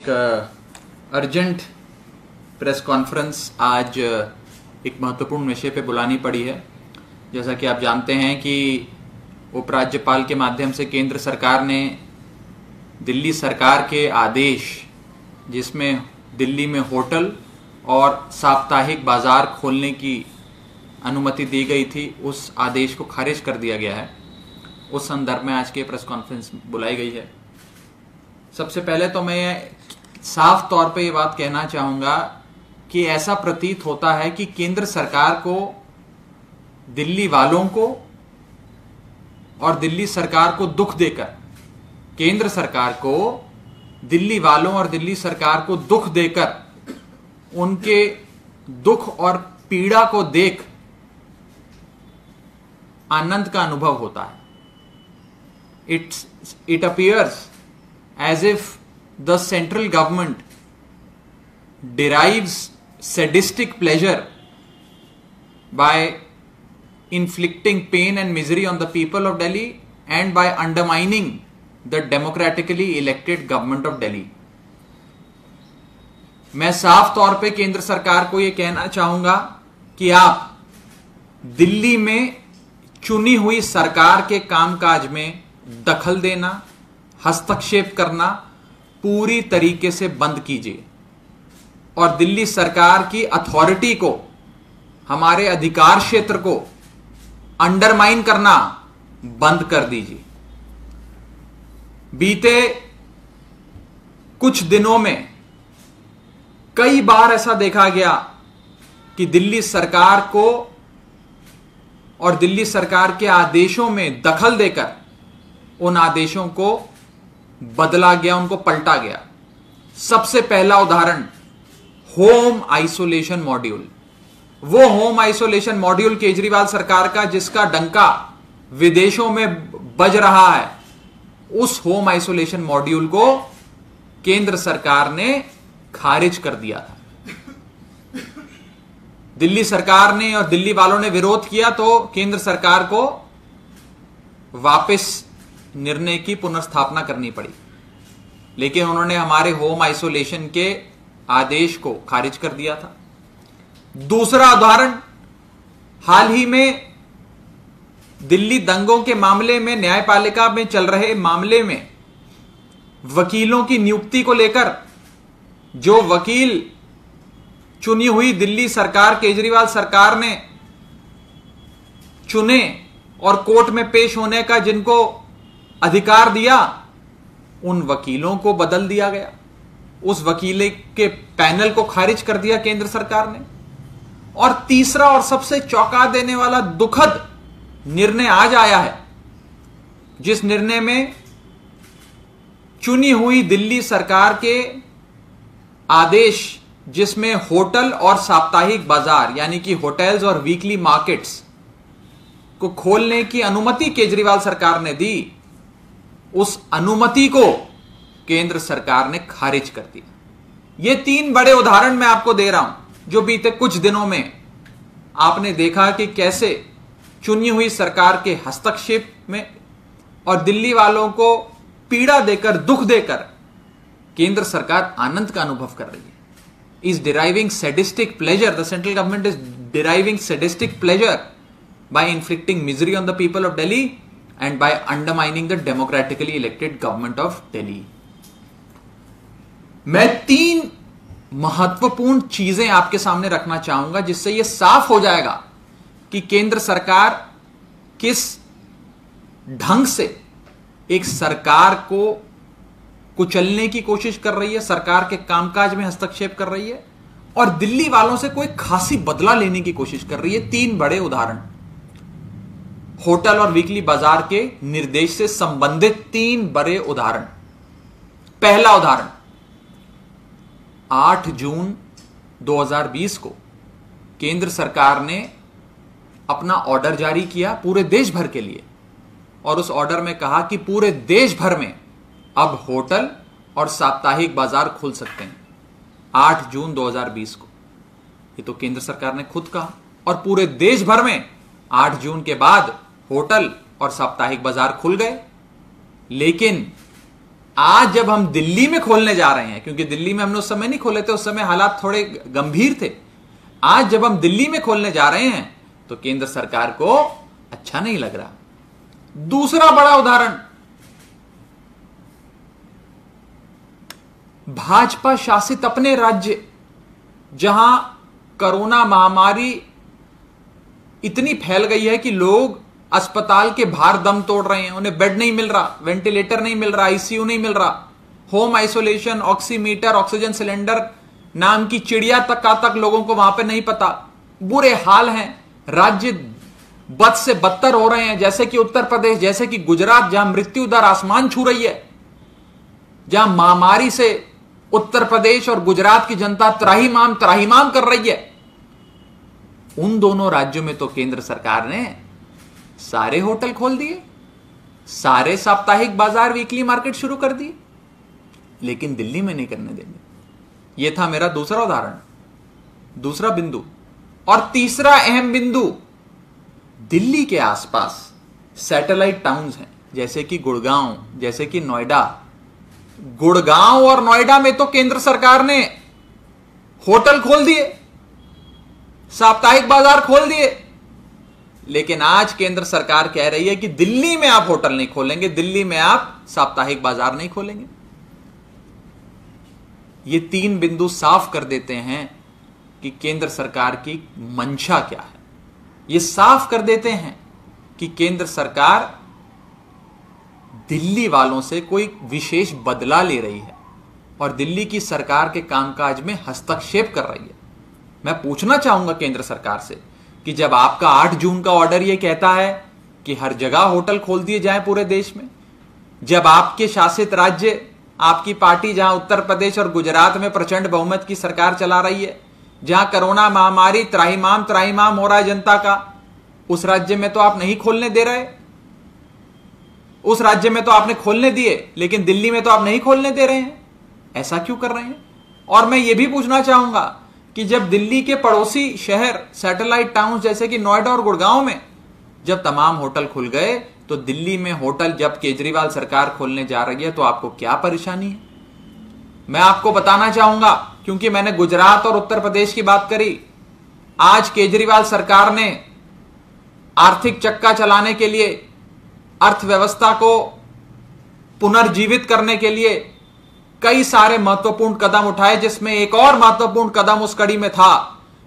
Urgent press conference आज एक महत्वपूर्ण विषय पे बुलानी पड़ी है। जैसा कि आप जानते हैं कि उपराज्यपाल के माध्यम से केंद्र सरकार ने दिल्ली सरकार के आदेश, जिसमें दिल्ली में होटल और साप्ताहिक बाज़ार खोलने की अनुमति दी गई थी, उस आदेश को खारिज कर दिया गया है। उस संदर्भ में आज की प्रेस कॉन्फ्रेंस बुलाई गई है। सबसे पहले तो मैं साफ़ तौर पे ये बात कहना चाहूँगा कि ऐसा प्रतीत होता है कि केंद्र सरकार को, दिल्ली वालों को और दिल्ली सरकार को दुख देकर, केंद्र सरकार को, दिल्ली वालों और दिल्ली सरकार को दुख देकर, उनके दुख और पीड़ा को देख आनंद का अनुभव होता है। It's it appears as if the central government derives sadistic pleasure by inflicting pain and misery on the people of Delhi and by undermining the democratically elected government of Delhi. मैं साफ़ तौर पे केंद्र सरकार को यह कहना चाहूँगा कि आप दिल्ली में चुनी हुई सरकार के कामकाज में दखल देना हस्तक्षेप करना पूरी तरीके से बंद कीजिए। और दिल्ली सरकार की अथॉरिटी को, हमारे अधिकार क्षेत्र को अंडरमाइन करना बंद कर दीजिए। बीते कुछ दिनों में कई बार ऐसा देखा गया कि दिल्ली सरकार को और दिल्ली सरकार के आदेशों में दखल देकर उन आदेशों को बदला गया, उनको पलटा गया। सबसे पहला उदाहरण होम आइसोलेशन मॉड्यूल वो होम आइसोलेशन मॉड्यूल केजरीवाल सरकार का, जिसका डंका विदेशों में बज रहा है, उस होम आइसोलेशन मॉड्यूल को केंद्र सरकार ने खारिज कर दिया था। दिल्ली सरकार ने और दिल्ली वालों ने विरोध किया तो केंद्र सरकार को वापस निर्णय की पुनर्स्थापना करनी पड़ी। लेकिन उन्होंने हमारे होम आइसोलेशन के आदेश को खारिज कर दिया था। दूसरा उदाहरण, हाल ही में दिल्ली दंगों के मामले में, न्यायपालिका में चल रहे मामले में वकीलों की नियुक्ति को लेकर जो वकील चुनी हुई दिल्ली सरकार, केजरीवाल सरकार ने चुने और कोर्ट में पेश होने का जिनको अधिकार दिया, उन वकीलों को बदल दिया गया। उस वकीले के पैनल को खारिज कर दिया केंद्र सरकार ने। और तीसरा और सबसे चौंका देने वाला दुखद निर्णय आज आया है, जिस निर्णय में चुनी हुई दिल्ली सरकार के आदेश, जिसमें होटल और साप्ताहिक बाज़ार, यानी कि होटल्स और वीकली मार्केट्स को खोलने की अनुमति केजरीवाल सरकार ने दी उस अनुमति को केंद्र सरकार ने खारिज कर दिया। ये तीन बड़े उदाहरण मैं आपको दे रहा हूँ, जो बीते कुछ दिनों में आपने देखा कि कैसे चुनी हुई सरकार के हस्तक्षेप में और दिल्ली वालों को पीड़ा देकर, दुख देकर केंद्र सरकार आनंद का अनुभव कर रही है। Is deriving sadistic pleasure the central government is deriving sadistic pleasure by inflicting misery on the people of Delhi and by undermining the democratically elected government of Delhi. मैं तीन महत्वपूर्ण चीज़ें आपके सामने रखना चाहूँगा, जिससे यह साफ़ हो जाएगा कि केंद्र सरकार किस ढंग से एक सरकार को कुचलने की कोशिश कर रही है, सरकार के कामकाज में हस्तक्षेप कर रही है, और दिल्ली वालों से कोई खासी बदला लेने की कोशिश कर रही है तीन बड़े उदाहरण होटल और वीकली बाज़ार के निर्देश से संबंधित तीन बड़े उदाहरण। पहला उदाहरण 8 जून 2020 को केंद्र सरकार ने अपना ऑर्डर जारी किया पूरे देश भर के लिए और उस ऑर्डर में कहा कि पूरे देश भर में अब होटल और साप्ताहिक बाज़ार खुल सकते हैं 8 जून 2020 को। ये तो केंद्र सरकार ने खुद कहा और पूरे देश भर में 8 जून के बाद होटल और साप्ताहिक बाज़ार खुल गए। लेकिन आज जब हम दिल्ली में खोलने जा रहे हैं, क्योंकि दिल्ली में हमने उस समय नहीं खोले थे, उस समय हालात थोड़े गंभीर थे। आज जब हम दिल्ली में खोलने जा रहे हैं तो केंद्र सरकार को अच्छा नहीं लग रहा। दूसरा बड़ा उदाहरण, भाजपा शासित अपने राज्य, जहाँ कोरोना महामारी इतनी फैल गई है कि लोग अस्पताल के बाहर दम तोड़ रहे हैं, उन्हें बेड नहीं मिल रहा, वेंटिलेटर नहीं मिल रहा आईसीयू नहीं मिल रहा home isolation oximeter oxygen cylinder नाम की चिड़िया तक का तक लोगों को वहाँ पर नहीं पता। बुरे हाल हैं। राज्य बद से बदतर हो रहे हैं, जैसे कि उत्तर प्रदेश, जैसे कि गुजरात, जहाँ मृत्यु दर आसमान छू रही है, जहाँ महामारी से उत्तर प्रदेश और गुजरात की जनता त्राहीमाम त्राहीमाम कर रही है। उन दोनों राज्यों में तो केंद्र सरकार ने सारे होटल खोल दिए, सारे साप्ताहिक बाज़ार वीकली मार्केट शुरू कर दिए, लेकिन दिल्ली में नहीं करने देंगे। यह था मेरा दूसरा उदाहरण, दूसरा बिंदु और तीसरा अहम बिंदु। दिल्ली के आसपास सैटेलाइट टाउन्स हैं, जैसे कि गुड़गांव, जैसे कि नोएडा। गुड़गांव और नोएडा में तो केंद्र सरकार ने होटल खोल दिए, साप्ताहिक बाज़ार खोल दिए लेकिन आज केंद्र सरकार कह रही है कि दिल्ली में आप होटल नहीं खोलेंगे, दिल्ली में आप साप्ताहिक बाज़ार नहीं खोलेंगे। ये तीन बिंदु साफ़ कर देते हैं कि केंद्र सरकार की मंशा क्या है। ये साफ़ कर देते हैं कि केंद्र सरकार दिल्ली वालों से कोई विशेष बदला ले रही है और दिल्ली की सरकार के कामकाज में हस्तक्षेप कर रही है। मैं पूछना चाहूँगा केंद्र सरकार से कि जब आपका 8 जून का ऑर्डर यह कहता है कि हर जगह होटल खोल दिए जाएँ पूरे देश में, जब आपके शासित राज्य, आपकी पार्टी जहाँ उत्तर प्रदेश और गुजरात में प्रचंड बहुमत की सरकार चला रही है, जहाँ कोरोना महामारी त्राहीमाम त्राहीमाम हो रहा है जनता का, उस राज्य में तो आप नहीं खोलने दे रहे। उस राज्य में तो आपने खोलने दिए, लेकिन दिल्ली में तो आप नहीं खोलने दे रहे हैं। ऐसा क्यों कर रहे हैं? और मैं ये भी पूछना चाहूँगा कि जब दिल्ली के पड़ोसी शहर सैटेलाइट टाउन जैसे कि नोएडा और गुड़गांव में, जब तमाम होटल खुल गए तो दिल्ली में होटल जब केजरीवाल सरकार खोलने जा रही है तो आपको क्या परेशानी है? मैं आपको बताना चाहूँगा, क्योंकि मैंने गुजरात और उत्तर प्रदेश की बात करी, आज केजरीवाल सरकार ने आर्थिक चक्का चलाने के लिए, अर्थव्यवस्था को पुनर्जीवित करने के लिए कई सारे महत्वपूर्ण कदम उठाए, जिसमें एक और महत्वपूर्ण कदम उस कड़ी में था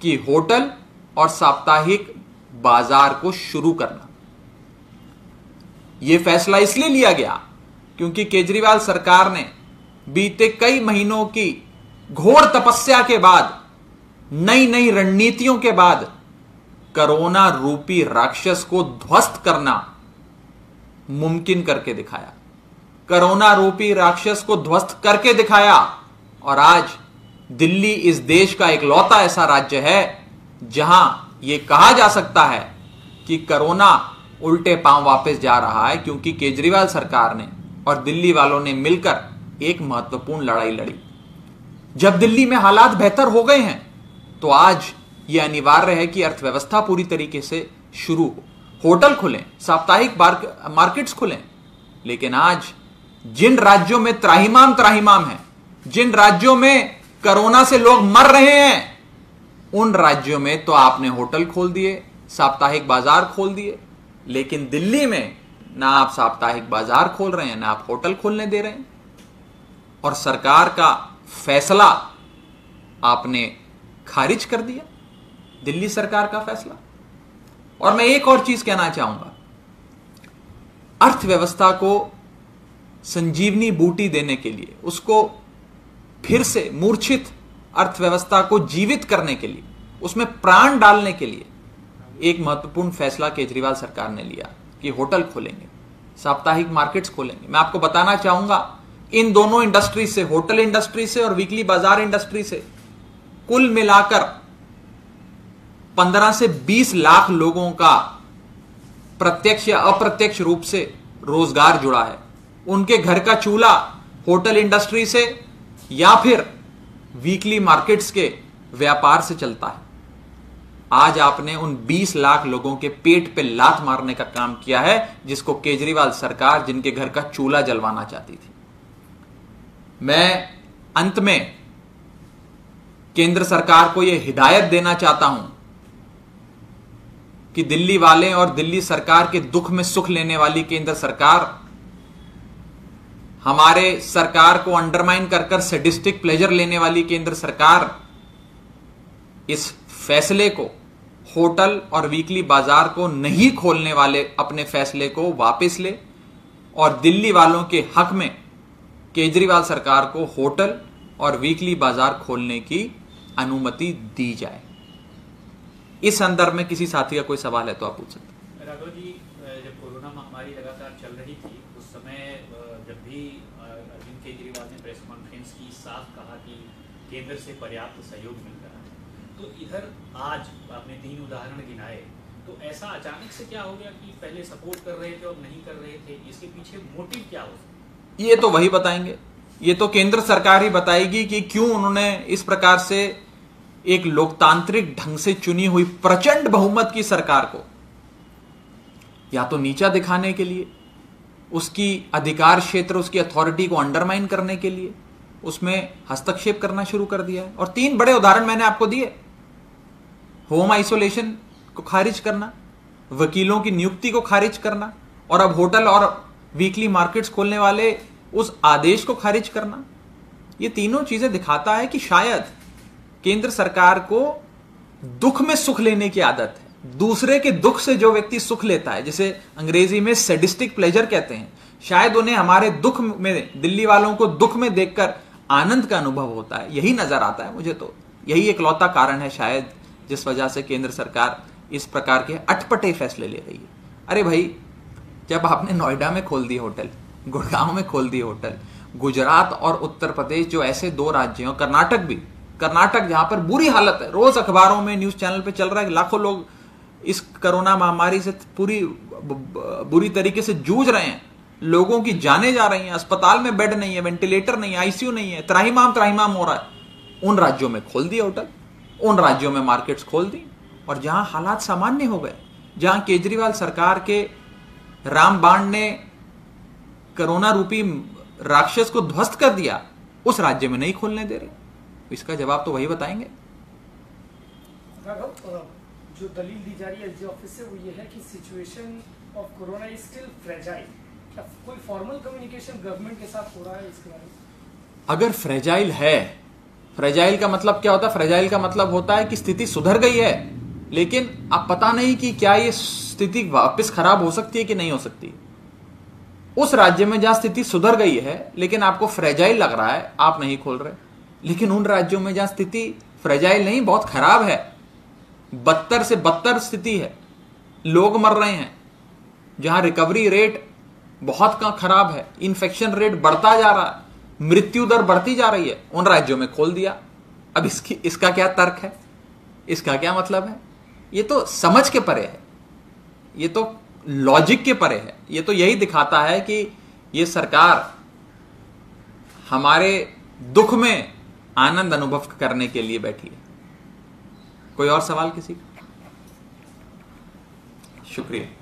कि होटल और साप्ताहिक बाज़ार को शुरू करना। यह फैसला इसलिए लिया गया क्योंकि केजरीवाल सरकार ने बीते कई महीनों की घोर तपस्या के बाद नई नई रणनीतियों के बाद, कोरोना रूपी राक्षस को ध्वस्त करना मुमकिन करके दिखाया। कोरोना रूपी राक्षस को ध्वस्त करके दिखाया। और आज दिल्ली इस देश का एक लौता ऐसा राज्य है, जहाँ यह कहा जा सकता है कि कोरोना उल्टे पाँव वापस जा रहा है, क्योंकि केजरीवाल सरकार ने और दिल्ली वालों ने मिलकर एक महत्वपूर्ण लड़ाई लड़ी। जब दिल्ली में हालात बेहतर हो गए हैं तो आज यह अनिवार्य है कि अर्थव्यवस्था पूरी तरीके से शुरू हो। होटल खुलें, साप्ताहिक मार्केट्स खुलें, लेकिन आज जिन राज्यों में त्राहीमाम त्राहीमाम है, जिन राज्यों में कोरोना से लोग मर रहे हैं, उन राज्यों में तो आपने होटल खोल दिए, साप्ताहिक बाज़ार खोल दिए, लेकिन दिल्ली में ना आप साप्ताहिक बाज़ार खोल रहे हैं, ना आप होटल खोलने दे रहे हैं। और सरकार का फैसला आपने खारिज कर दिया, दिल्ली सरकार का फैसला। और मैं एक और चीज़ कहना चाहूँगा, अर्थव्यवस्था को संजीवनी बूटी देने के लिए, उसको फिर से मूर्छित अर्थव्यवस्था को जीवित करने के लिए, उसमें प्राण डालने के लिए, एक महत्वपूर्ण फैसला केजरीवाल सरकार ने लिया कि होटल खोलेंगे, साप्ताहिक मार्केट्स खोलेंगे। मैं आपको बताना चाहूँगा, इन दोनों इंडस्ट्री से, होटल इंडस्ट्री से और वीकली बाज़ार इंडस्ट्री से, कुल मिलाकर 15 से 20 लाख लोगों का प्रत्यक्ष या अप्रत्यक्ष रूप से रोज़गार जुड़ा है। उनके घर का चूल्हा होटल इंडस्ट्री से या फिर वीकली मार्केट्स के व्यापार से चलता है। आज आपने उन 20 लाख लोगों के पेट पे लात मारने का काम किया है, जिसको केजरीवाल सरकार, जिनके घर का चूल्हा जलवाना चाहती थी। मैं अंत में केंद्र सरकार को यह हिदायत देना चाहता हूँ कि दिल्ली वाले और दिल्ली सरकार के दुख में सुख लेने वाली केंद्र सरकार हमारे सरकार को अंडरमाइन कर कर सेडिस्टिक प्लेजर लेने वाली केंद्र सरकार इस फैसले को, होटल और वीकली बाज़ार को नहीं खोलने वाले अपने फैसले को वापस ले और दिल्ली वालों के हक में केजरीवाल सरकार को होटल और वीकली बाज़ार खोलने की अनुमति दी जाए। इस संदर्भ में किसी साथी का कोई सवाल है तो आप पूछ सकते हैं। राघव जी महामारी लगातार चल रही थी। उस समय जब भी अरविंद केजरीवाल ने प्रेस कॉन्फ्रेंस की, साफ़ कहा कि केंद्र से पर्याप्त सहयोग मिल रहा है। तो इधर आज आपने तीन उदाहरण गिनाए। तो ऐसा अचानक से क्या हो गया कि पहले सपोर्ट कर रहे थे और नहीं कर रहे थे? इसके पीछे मोटिव क्या हो? ये तो वही बताएँगे। ये तो केंद्र सरकार ही बताएगी कि क्यों उन्होंने इस प्रकार से एक लोकतांत्रिक ढंग से चुनी हुई प्रचंड बहुमत की सरकार को। या तो नीचा दिखाने के लिए, उसकी अधिकार क्षेत्र, उसकी अथॉरिटी को अंडरमाइन करने के लिए, उसमें हस्तक्षेप करना शुरू कर दिया है। और तीन बड़े उदाहरण मैंने आपको दिए। होम आइसोलेशन को खारिज करना, वकीलों की नियुक्ति को खारिज करना, और अब होटल और वीकली मार्केट्स खोलने वाले उस आदेश को खारिज करना। ये तीनों चीज़ें दिखाता है कि शायद केंद्र सरकार को दुख में सुख लेने की आदत है। दूसरे के दुख से जो व्यक्ति सुख लेता है, जिसे अंग्रेज़ी में सेडिस्टिक प्लेजर कहते हैं, शायद उन्हें हमारे दुख में, दिल्ली वालों को दुख में देखकर आनंद का अनुभव होता है। यही नज़र आता है मुझे तो। यही एक लौता कारण है शायद, जिस वजह से केंद्र सरकार इस प्रकार के अटपटे फैसले ले रही है। अरे भाई, जब आपने नोएडा में खोल दिए होटल, गुड़गांव में खोल दिए होटल, गुजरात और उत्तर प्रदेश, जो ऐसे दो राज्य हैं कर्नाटक भी, कर्नाटक जहाँ पर बुरी हालत है, रोज अखबारों में न्यूज़ चैनल पे चल रहा है, लाखों लोग इस कोरोना महामारी से पूरी बुरी तरीके से जूझ रहे हैं। लोगों की जाने जा रही हैं, अस्पताल में बेड नहीं है, वेंटिलेटर नहीं है, आईसीयू नहीं है, त्राहीमाम त्राहीमाम हो रहा है। उन राज्यों में खोल दिए होटल, उन राज्यों में मार्केट्स खोल दी, और जहाँ हालात सामान्य हो गए, जहाँ केजरीवाल सरकार के रामबाण ने कोरोना रूपी राक्षस को ध्वस्त कर दिया, उस राज्य में नहीं खोलने दे रहे। इसका जवाब तो वही बताएँगे। जो दलील दी जा रही है एल ऑफ़िस से, वो ये है कि situation of corona is still fragile क्या कोई फॉर्मल कम्युनिकेशन गवर्नमेंट के साथ हो रहा है इसके बारे में? अगर फ्रेजाइल है फ्रेजाइल का मतलब क्या होता है? फ्रेजाइल का मतलब होता है कि स्थिति सुधर गई है, लेकिन अब पता नहीं कि क्या ये स्थिति वापस खराब हो सकती है कि नहीं हो सकती। उस राज्य में जहाँ स्थिति सुधर गई है, लेकिन आपको फ्रेजाइल लग रहा है, आप नहीं खोल रहे। लेकिन उन राज्यों में जहाँ स्थिति फ्रेजाइल नहीं, बहुत खराब है बदतर से बदतर स्थिति है। लोग मर रहे हैं। जहाँ रिकवरी रेट बहुत का खराब है। इन्फेक्शन रेट बढ़ता जा रहा है। मृत्यु दर बढ़ती जा रही है। उन राज्यों में खोल दिया। अब इसकी, इसका क्या तर्क है? इसका क्या मतलब है? ये तो समझ के परे है। ये तो लॉजिक के परे है। ये तो यही दिखाता है कि ये सरकार हमारे दुख में आनंद अनुभव करने के लिए बैठी है। कोई और सवाल किसी का? शुक्रिया।